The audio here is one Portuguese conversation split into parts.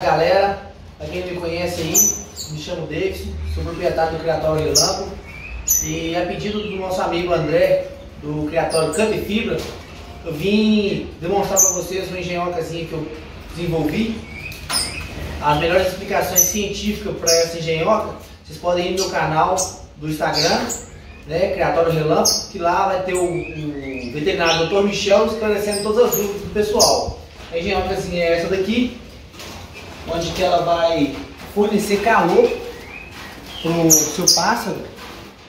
Galera, pra quem me conhece aí, me chamo Davis, sou proprietário do Criatório Relâmpago e a pedido do nosso amigo André, do Criatório e Fibra, eu vim demonstrar para vocês uma engenhocazinha que eu desenvolvi. As melhores explicações científicas para essa engenhoca, vocês podem ir no meu canal do Instagram, né, Criatório Relâmpago, que lá vai ter o, o veterinário Dr. Michel esclarecendo todas as dúvidas do pessoal. A engenhocazinha é essa daqui, onde que ela vai fornecer calor para o seu pássaro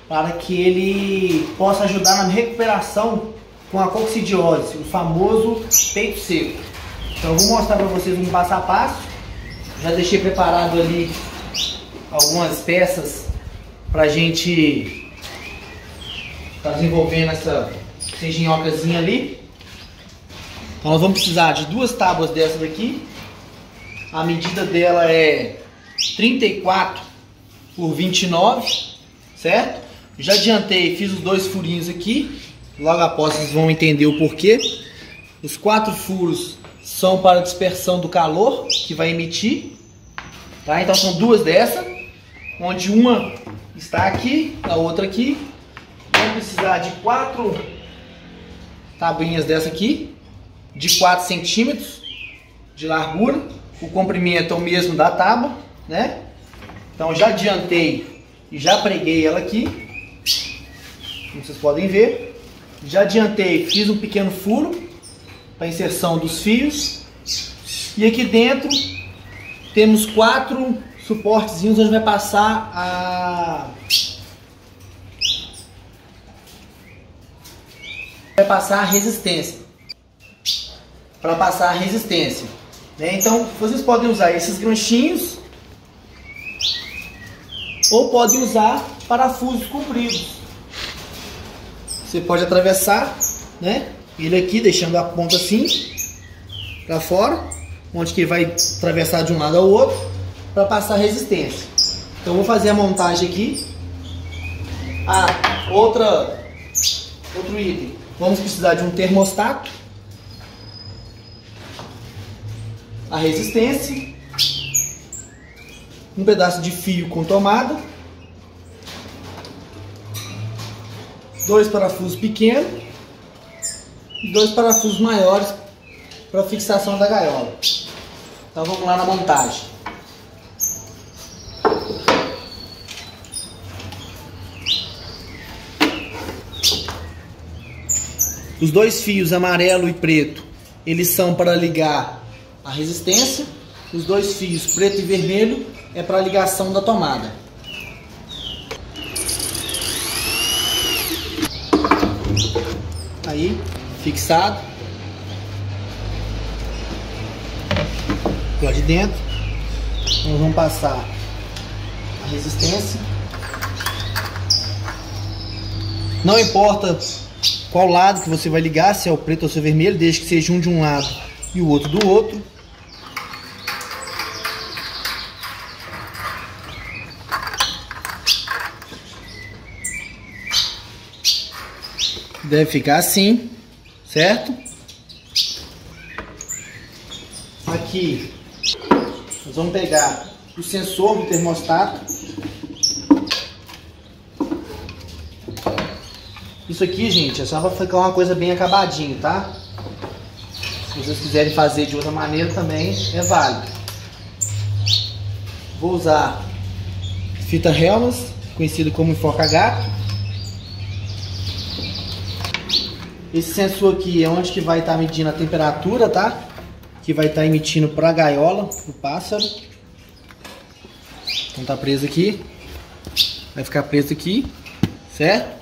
para que ele possa ajudar na recuperação com a coccidiose, o famoso peito seco. Então eu vou mostrar para vocês um passo a passo. Já deixei preparado ali algumas peças para gente estar tá desenvolvendo essa, engenhocazinha ali. Então nós vamos precisar de duas tábuas dessas daqui, a medida dela é 34 por 29, certo? Já adiantei, fiz os dois furinhos aqui. Logo após vocês vão entender o porquê. Os quatro furos são para dispersão do calor que vai emitir. Tá? Então são duas dessas, onde uma está aqui, a outra aqui. Vamos precisar de quatro tabuinhas dessa aqui, de 4 centímetros de largura o comprimento é o mesmo da tábua, né? Então já adiantei e já preguei ela aqui, como vocês podem ver. Já adiantei, fiz um pequeno furo para inserção dos fios. E aqui dentro temos quatro suportezinhos onde vai passar a vai passar a resistência. Para passar a resistência. Né? Então, vocês podem usar esses ganchinhos ou podem usar parafusos compridos. Você pode atravessar, né? Ele aqui deixando a ponta assim para fora, onde que vai atravessar de um lado ao outro para passar resistência. Então vou fazer a montagem aqui. Ah, outra outro item. Vamos precisar de um termostato a resistência, um pedaço de fio com tomada, dois parafusos pequenos e dois parafusos maiores para fixação da gaiola. Então vamos lá na montagem. Os dois fios amarelo e preto, eles são para ligar a resistência, os dois fios preto e vermelho é para a ligação da tomada. Aí, fixado. Lá de dentro, nós vamos passar a resistência. Não importa qual lado que você vai ligar, se é o preto ou se é o vermelho, desde que seja um de um lado e o outro do outro. Deve ficar assim, certo? Aqui, nós vamos pegar o sensor do termostato. Isso aqui, gente, é só para ficar uma coisa bem acabadinho, tá? Se vocês quiserem fazer de outra maneira também é válido. Vou usar fita Helmas, conhecido como enfoca gato. Esse sensor aqui é onde que vai estar tá medindo a temperatura, tá? Que vai estar tá emitindo para a gaiola, o pássaro. Então tá preso aqui. Vai ficar preso aqui, certo?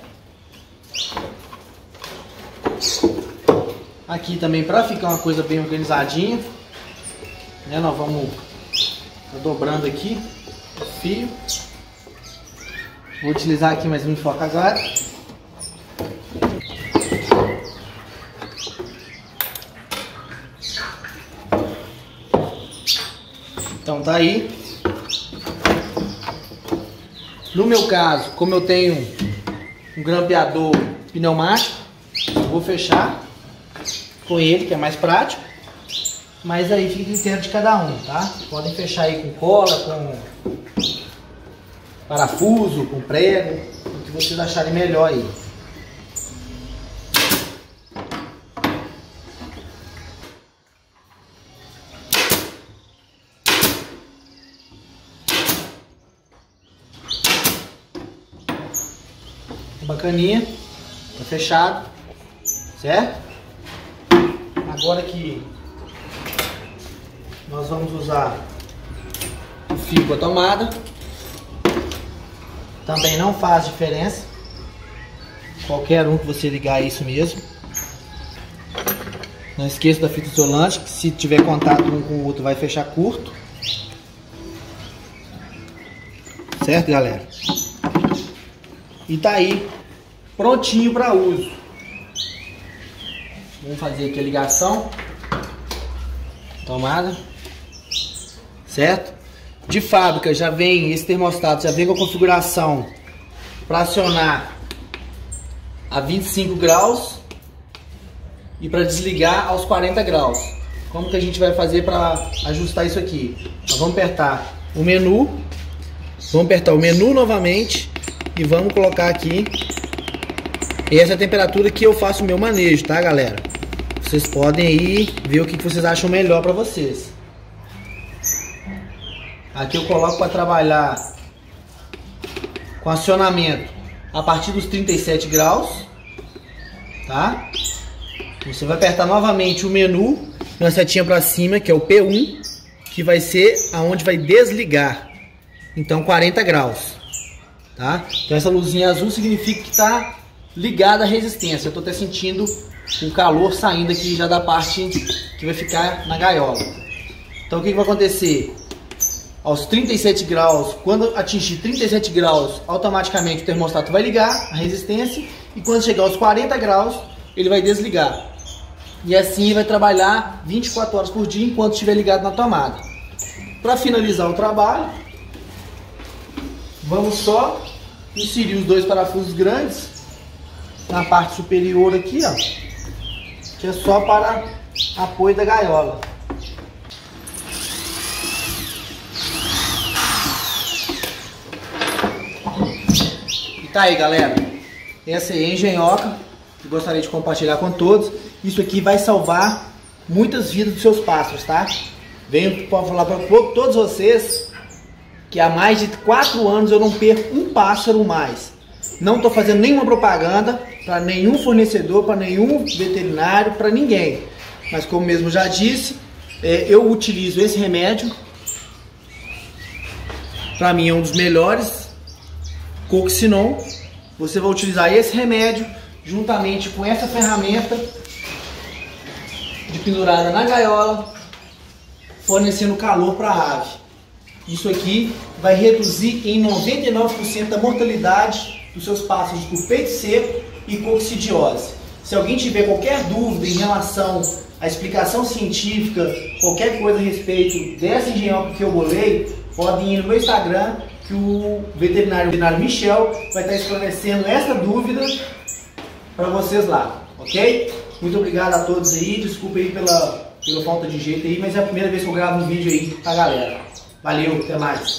Aqui também para ficar uma coisa bem organizadinha, né? Nós vamos tá dobrando aqui o fio. Vou utilizar aqui mais um enfoque agora. Então tá aí. No meu caso, como eu tenho um grampeador pneumático, eu vou fechar com ele, que é mais prático. Mas aí fica critério de cada um, tá? Podem fechar aí com cola, com parafuso, com prego, o que vocês acharem melhor aí. Bacaninha, tá fechado, certo? Agora que nós vamos usar o fio com a tomada, também não faz diferença, qualquer um que você ligar é isso mesmo. Não esqueça da fita isolante, que se tiver contato um com o outro vai fechar curto. Certo, galera? E tá aí prontinho para uso. Vamos fazer aqui a ligação. Tomada. Certo? De fábrica já vem esse termostato, já vem com a configuração para acionar a 25 graus e para desligar aos 40 graus. Como que a gente vai fazer para ajustar isso aqui? Nós vamos apertar o menu, vamos apertar o menu novamente e vamos colocar aqui essa temperatura que eu faço o meu manejo, tá, galera? Vocês podem aí ver o que vocês acham melhor para vocês. Aqui eu coloco para trabalhar com acionamento a partir dos 37 graus, tá? Você vai apertar novamente o menu, uma setinha para cima, que é o P1, que vai ser aonde vai desligar. Então 40 graus, tá? Então essa luzinha azul significa que está ligada à resistência. Eu estou até sentindo o calor saindo aqui já da parte que vai ficar na gaiola. Então o que, que vai acontecer? Aos 37 graus, quando atingir 37 graus, automaticamente o termostato vai ligar a resistência e quando chegar aos 40 graus, ele vai desligar. E assim vai trabalhar 24 horas por dia enquanto estiver ligado na tomada. Para finalizar o trabalho, vamos só inserir os dois parafusos grandes na parte superior aqui, ó, que é só para apoio da gaiola. E tá aí, galera. Essa é a engenhoca que gostaria de compartilhar com todos. Isso aqui vai salvar muitas vidas dos seus pássaros, tá? Venho falar para todos vocês que há mais de 4 anos eu não perco um pássaro mais. Não estou fazendo nenhuma propaganda para nenhum fornecedor, para nenhum veterinário, para ninguém. Mas como mesmo já disse, é, eu utilizo esse remédio. Para mim é um dos melhores. Coxinon. Você vai utilizar esse remédio juntamente com essa ferramenta de pendurada na gaiola, fornecendo calor para a ave. Isso aqui vai reduzir em 99% a mortalidade dos seus pássaros por peito seco e coccidiose. Se alguém tiver qualquer dúvida em relação à explicação científica, qualquer coisa a respeito dessa engenhoca que eu bolei, podem ir no meu Instagram que o veterinário, veterinário Michel vai estar esclarecendo essa dúvida para vocês lá, ok? Muito obrigado a todos aí, desculpa aí pela, pela falta de jeito aí, mas é a primeira vez que eu gravo um vídeo aí pra galera. Valeu, até mais.